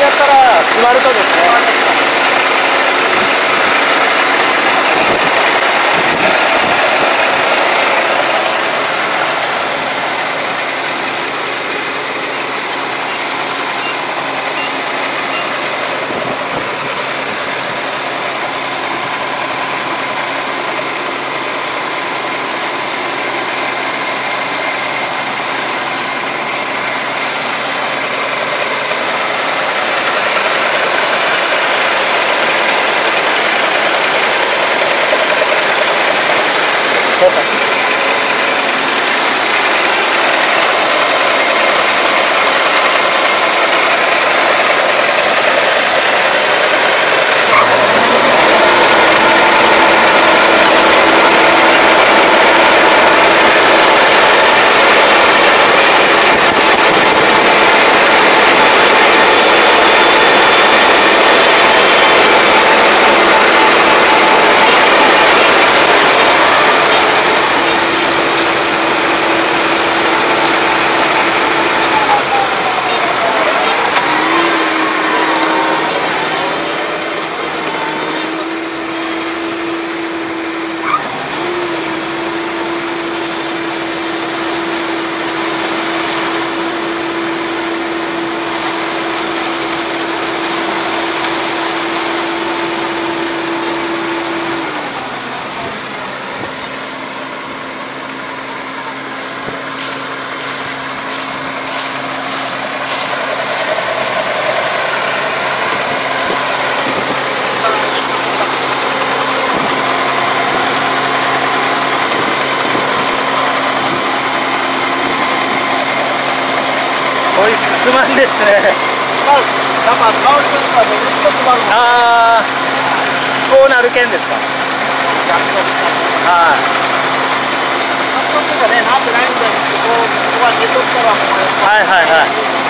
やったら座るとですねおい進まんですね。まあなんか香りとかで一つまるああこうなるけんですかはい。ねなってないんだけどこうここは出とったらもうはいはいはい